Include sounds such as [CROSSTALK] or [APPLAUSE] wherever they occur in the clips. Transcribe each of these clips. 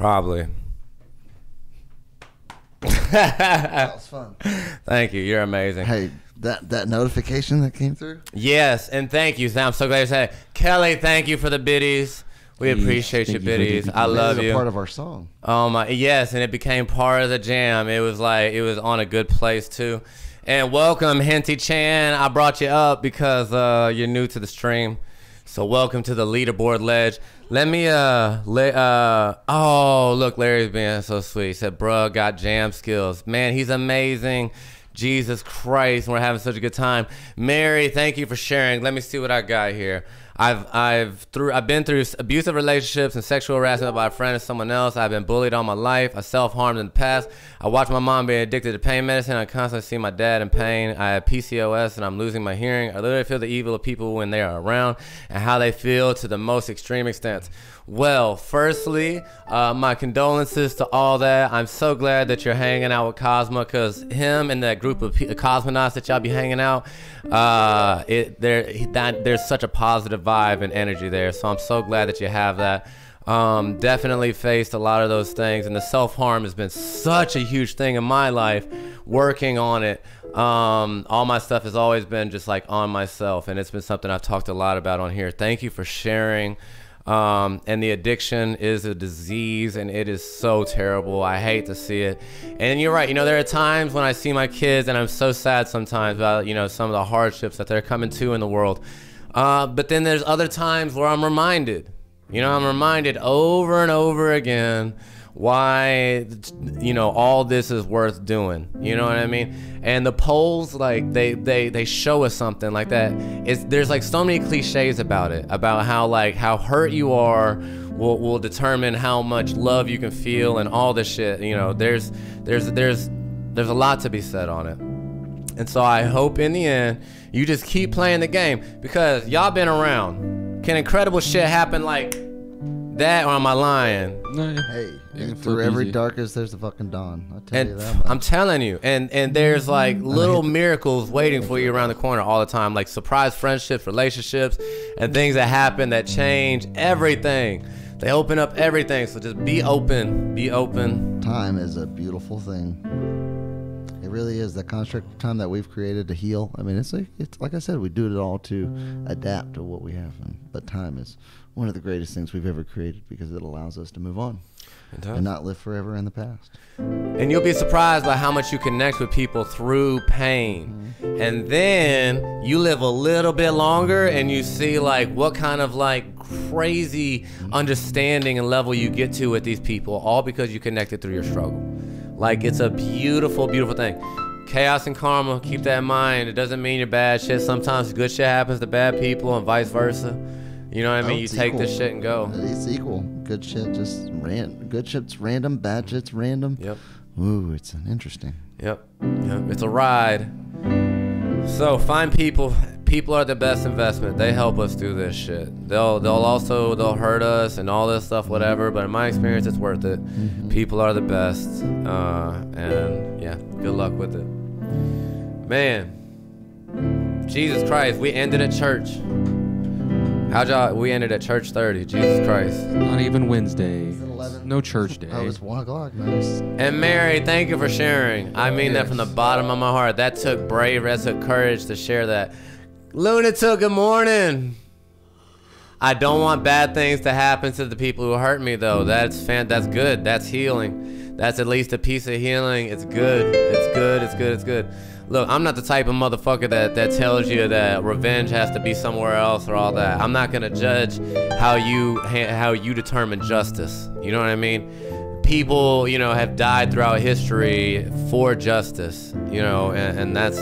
Probably. That was fun. [LAUGHS] Thank you. You're amazing. Hey, that that notification that came through. Yes, and thank you. I'm so glad you said it. Kelly, thank you for the biddies. We appreciate you, thank you, biddies. I you. It love you. a part of our song. Oh my yes, and it became part of the jam. It was like it was on a good place too. And welcome, Henty Chan. I brought you up because uh, you're new to the stream. So welcome to the leaderboard ledge. Let me uh, la- uh oh look, Larry's being so sweet. He said, "Bruh, got jam skills. Man, he's amazing." Jesus Christ, we're having such a good time. Mary, thank you for sharing. Let me see what I got here. I've I've through I've been through abusive relationships and sexual harassment by a friend and someone else. I've been bullied all my life. I self harmed in the past. I watched my mom be addicted to pain medicine. I constantly see my dad in pain. I have PCOS and I'm losing my hearing. I literally feel the evil of people when they are around and how they feel to the most extreme extent. Well, firstly, uh, my condolences to all that. I'm so glad that you're hanging out with Cosmo because him and that group of cosmonauts that y'all be hanging out, uh, it there that there's such a positive vibe and energy there. So I'm so glad that you have that. Um, definitely faced a lot of those things, and the self harm has been such a huge thing in my life. Working on it, um, all my stuff has always been just like on myself, and it's been something I've talked a lot about on here. Thank you for sharing. Um, and the addiction is a disease and it is so terrible. I hate to see it. And you're right. You know, there are times when I see my kids and I'm so sad sometimes about, you know, some of the hardships that they're coming to in the world. Uh, but then there's other times where I'm reminded, you know, I'm reminded over and over again why you know all this is worth doing. You know what i mean? And the polls like they they they show us something like that. It's there's like so many cliches about it about how like how hurt you are will will determine how much love you can feel and all this shit. You know there's there's there's there's a lot to be said on it and so i hope in the end you just keep playing the game because y'all been around can incredible shit happen like that or am i lying No, Hey, You through every easy. darkest, there's a fucking dawn. I tell you that. much. I'm telling you, and and there's like little miracles waiting for you around the corner all the time, like surprise friendships, relationships, and things that happen that change everything. They open up everything. So just be open, be open. time is a beautiful thing. Really is the construct of time that we've created to heal. I mean, it's like it's like I said, we do it all to adapt to what we have. And, but time is one of the greatest things we've ever created because it allows us to move on and not live forever in the past. And you'll be surprised by how much you connect with people through pain. Mm-hmm. And then you live a little bit longer and you see like what kind of like crazy mm-hmm. understanding and level you get to with these people, all because you connected through your struggle. Like it's a beautiful, beautiful thing. Chaos and karma, keep that in mind. It doesn't mean you're bad shit. Sometimes good shit happens to bad people and vice versa. You know what I mean? Oh, you take this shit and go. It's equal. Good shit just ran. Good shit's random. Bad shit's random. Yep. Ooh, it's an interesting. Yep. Yep. It's a ride. So find people. People are the best investment. They help us do this shit. They'll they'll also they'll hurt us and all this stuff, whatever. But in my experience, it's worth it. People are the best. Uh, and yeah, good luck with it. Man, Jesus Christ, we ended at church. How'd y'all? We ended at church 30. Jesus Christ. Not even Wednesday. No church [LAUGHS] day. Oh, was one o'clock. Nice. And Mary, thank you for sharing. I mean that from the bottom of my heart. That took bravery. that took courage to share that. Lunatic, good morning. I don't want bad things to happen to the people who hurt me, though. That's fan. That's good. That's healing. That's at least a piece of healing. It's good. It's good. It's good. It's good. Look, I'm not the type of motherfucker that, that tells you that revenge has to be somewhere else or all that. I'm not gonna judge how you how you determine justice. You know what I mean? People, you know, have died throughout history for justice. You know, and, and that's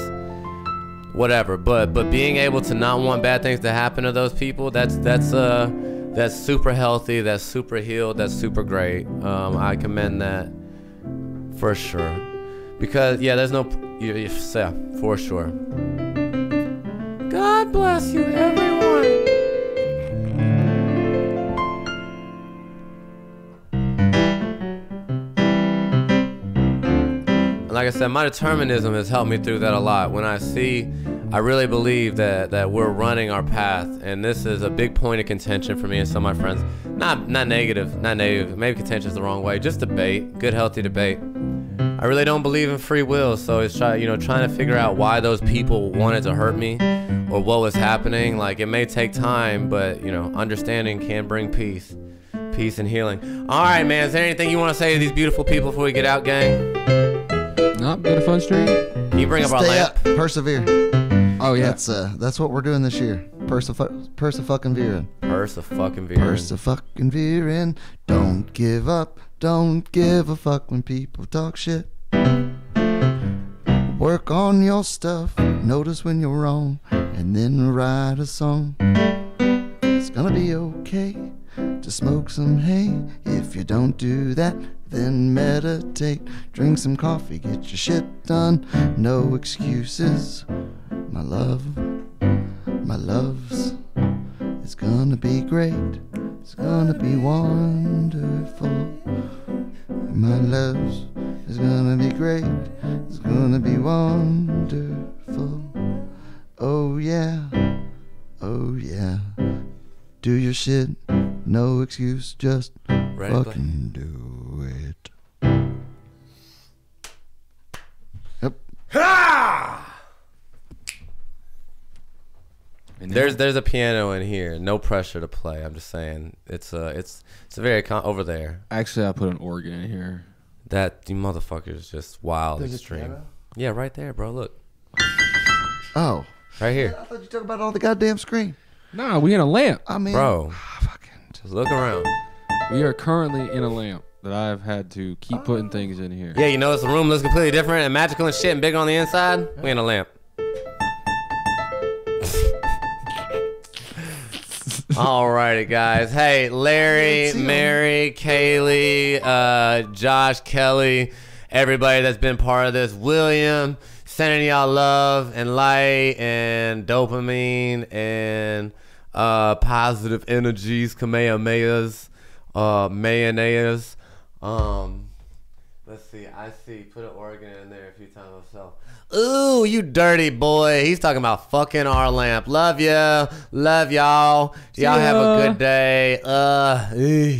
whatever. But but being able to not want bad things to happen to those people, that's that's uh that's super healthy. That's super healed. That's super great. Um, I commend that for sure. Because yeah, there's no you, you, for sure. God bless you, like I said, my determinism has helped me through that a lot. When I see I really believe that that we're running our path, and this is a big point of contention for me and some of my friends. Not not negative, not negative. Maybe contention is the wrong way. Just debate, good healthy debate. I really don't believe in free will, so it's try you know trying to figure out why those people wanted to hurt me, or what was happening. Like it may take time, but you know understanding can bring peace, peace and healing. All right, man. Is there anything you want to say to these beautiful people before we get out, gang? Not been a fun stream. Can you bring up our Stay lamp? up, persevere. Oh yeah. That's uh, that's what we're doing this year. Persefu- persevering. Purse of fucking beer. Persevering. Don't give up. Don't give a fuck when people talk shit. Work on your stuff. Notice when you're wrong, and then write a song. It's gonna be okay to smoke some hay. If you don't do that, then meditate. Drink some coffee, get your shit done. No excuses, my love. My loves. It's gonna be great. It's gonna be wonderful. My loves. It's gonna be great. It's gonna be wonderful. Oh yeah. Oh yeah. Do your shit. No excuse. Just Ready fucking do And There's there's a piano in here. No pressure to play. I'm just saying it's uh it's it's a very con- over there. actually I put an organ in here. That you motherfucker is just wild extreme. Yeah, right there, bro. Look, Oh. right here, I thought you talking about all the goddamn screen. Nah, we in a lamp. I mean, bro. fucking. Just look around. We are currently in a lamp that I've had to keep putting things in here. Yeah, you know, this room looks completely different and magical and shit and big on the inside. We in a lamp. Alrighty, guys. Hey, Larry, Mary, Kaylee, uh, Josh, Kelly, everybody that's been part of this, William, sending y'all love and light and dopamine and uh, positive energies, kamehamehas, uh, mayonnaise. Um, Let's see. I see. Put an organ in there a few times myself. Ooh, you dirty boy. He's talking about fucking our lamp. Love ya. Love y'all. Y'all have a good day. Uh, eesh.